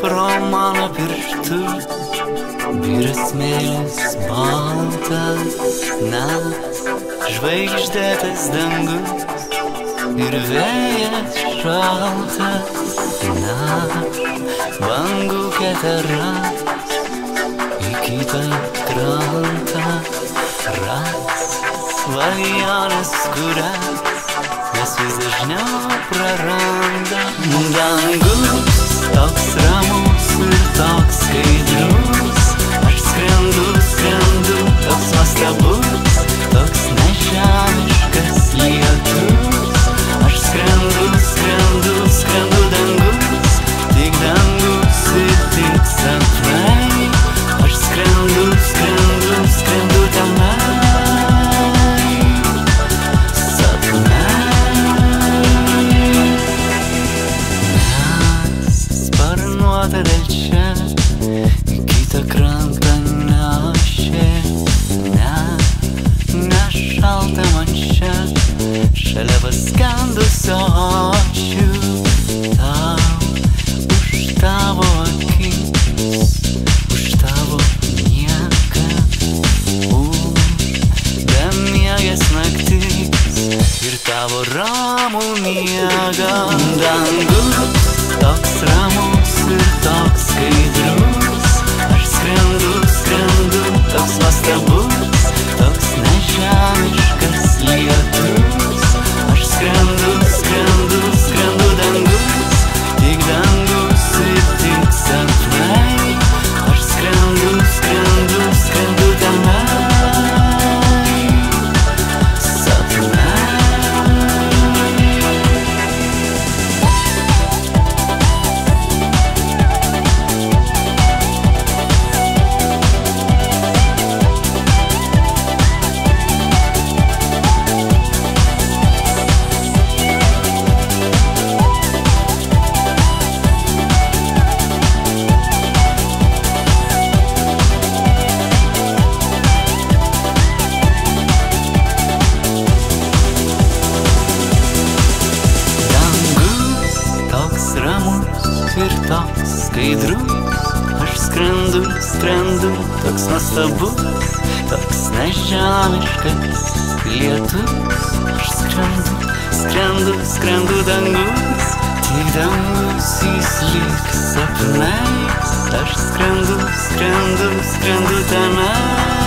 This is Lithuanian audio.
pro mano pirštus. Vyras mėlis baltas, na, žvaigždėtas dangus ir vėjas šaltas, na, bangų keteras į kitą krantą ras svajonės, kurias mes vis dažniau praranda. Šalia paskendusio ačiū tau už tavo akis, už tavo nieką, už bemiegės naktis ir tavo ramų miegą. Dangus toks ramus ir toks skaidrus, ramus ir toks skaidrus, aš skrendu, skrendu, toks nuostabus, toks nežemiškas lietus. Aš skrendu, skrendu, skrendu dangus, tik dangus lyg sapnais. Aš skrendu, skrendu, skrendu tenai.